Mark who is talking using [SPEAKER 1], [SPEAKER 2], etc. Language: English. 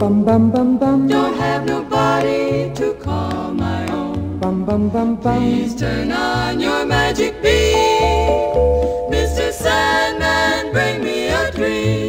[SPEAKER 1] Bum bum bum bum.
[SPEAKER 2] Don't have nobody to call my own.
[SPEAKER 1] Bum bum bum bum.
[SPEAKER 2] Please turn on your magic beam, Mr. Sandman, bring me a dream.